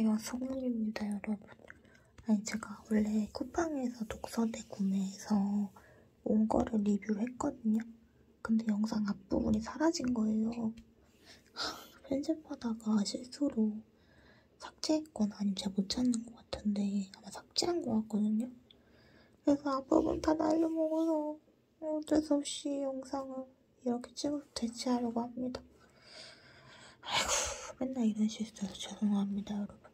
안녕하세요. 소금입니다, 여러분. 아니, 제가 원래 쿠팡에서 독서대 구매해서 온 거를 리뷰를 했거든요. 근데 영상 앞부분이 사라진 거예요. 편집하다가 실수로 삭제했거나 아니면 제가 못 찾는 것 같은데 아마 삭제한 것 같거든요. 그래서 앞부분 다 날려먹어서 어쩔 수 없이 영상을 이렇게 찍어서 대체하려고 합니다. 아이고, 맨날 이런 실수해서 죄송합니다, 여러분.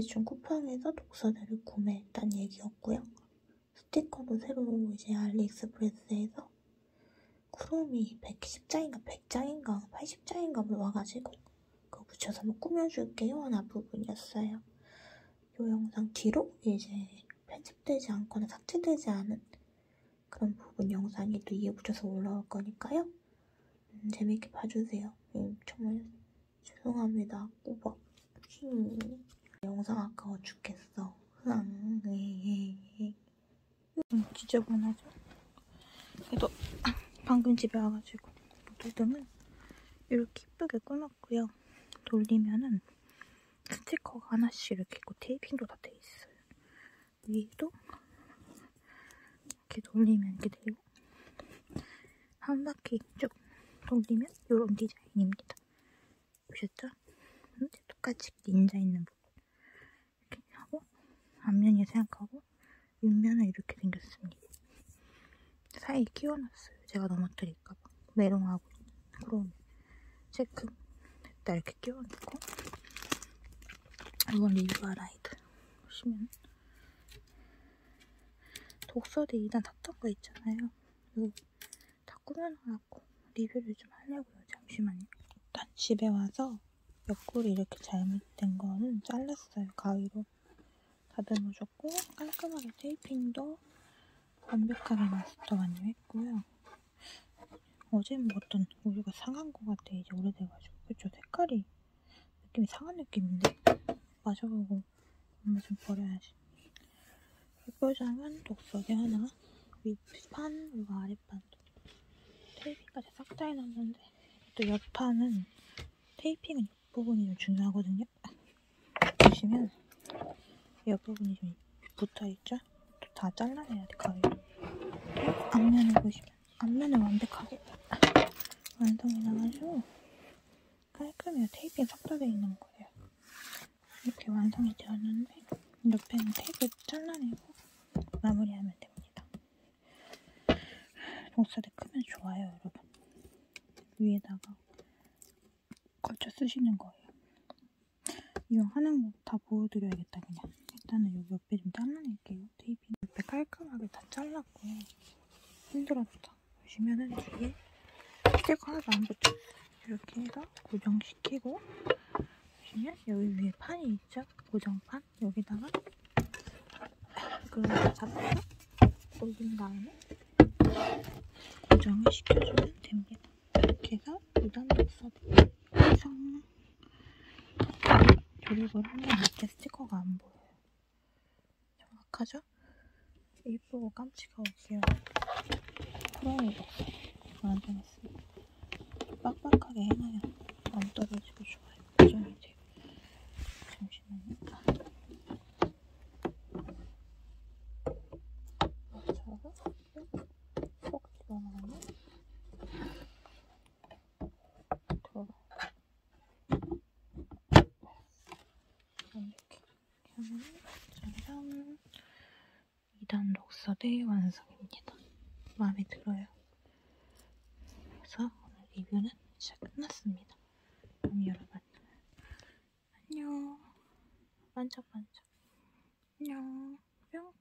대충 쿠팡에서 독서대를 구매했다는 얘기였고요. 스티커도 새로 이제 알리익스프레스에서 쿠로미 110장인가 100장인가 80장인가 뭐 와가지고 그거 붙여서 뭐 꾸며줄게요 하는 앞부분이었어요. 이 영상 뒤로 이제 편집되지 않거나 삭제되지 않은 그런 부분 영상이 또 이에 붙여서 올라올 거니까요. 음, 재밌게 봐주세요. 음, 정말 죄송합니다. 꼬박. 음, 영상 아까워 죽겠어. 음, 지저분하죠? 그래도 방금 집에 와가지고 무드등은 이렇게 이쁘게 꾸몄고요. 돌리면은 스티커가 하나씩 이렇게 있고 테이핑도 다 돼 있어요. 위에도 이렇게 돌리면 이렇게 되고 한 바퀴 쭉 돌리면 이런 디자인입니다. 보셨죠? 똑같이 닌자 있는 부분 앞면이 생각하고 윗면은 이렇게 생겼습니다. 사이에 끼워놨어요. 제가 넘어뜨릴까봐 메롱하고 그럼 체크 됐다 이렇게 끼워놓고 이건 리뷰 라이드 보시면 독서대 2단 탔던 거 있잖아요. 이거 다 꾸며놔갖고 리뷰를 좀 하려고요. 잠시만요. 일단 집에 와서 옆구리 이렇게 잘못된 거는 잘랐어요. 가위로 다듬어줬고 깔끔하게 테이핑도 완벽하게 마스터 완료했고요. 어제 먹었던 우유가 상한 것 같아. 이제 오래돼가지고. 그쵸? 색깔이 느낌이 상한 느낌인데 마셔보고 엄마 좀 버려야지. 햇볕장은 독서대 하나 윗판 그리고 아랫판도 테이핑까지 싹 다 해놨는데 또 옆판은 테이핑은 옆부분이 좀 중요하거든요. 보시면 옆부분이 좀 붙어있죠? 다 잘라내야 돼, 가위로. 앞면을 보시면 앞면을 완벽하게 완성이 나가지고 깔끔해요. 다돼 있는 거예요. 이렇게 완성이 되었는데 옆에는 테이프 잘라내고 마무리하면 됩니다. 독서대 크면 좋아요, 여러분. 위에다가 걸쳐 쓰시는 거예요. 이거 하는 거 다 보여드려야겠다, 그냥. 일단은 여기 옆에 좀 잘라낼게요, 테이핑. 옆에 깔끔하게 다 잘랐고요. 힘들었다. 보시면은 뒤에 스티커 하나도 안 붙였어요. 이렇게 해서 고정시키고 보시면 여기 위에 판이 있죠? 고정판 여기다가 그걸 잡아서 올린 다음에 고정을 시켜주면 됩니다. 이렇게 해서 2단 독서대 완성 조립을 안 보여요. 정확하죠? 이쁘고 깜찍하고 귀여워. 프라이 독서 완성했습니다. 빡빡하게 해놔야 안 떨어지고 좋아요. 고정이 돼요. 잠시만요. 맞춰서 쏙 집어넣으면 들어가. 이렇게 하면 짜잔 2단 독서대 완성입니다. 마음에 들어요. 그래서 오늘 리뷰는 이제 끝났습니다. 그럼 여러분 안녕 반짝반짝 안녕 뿅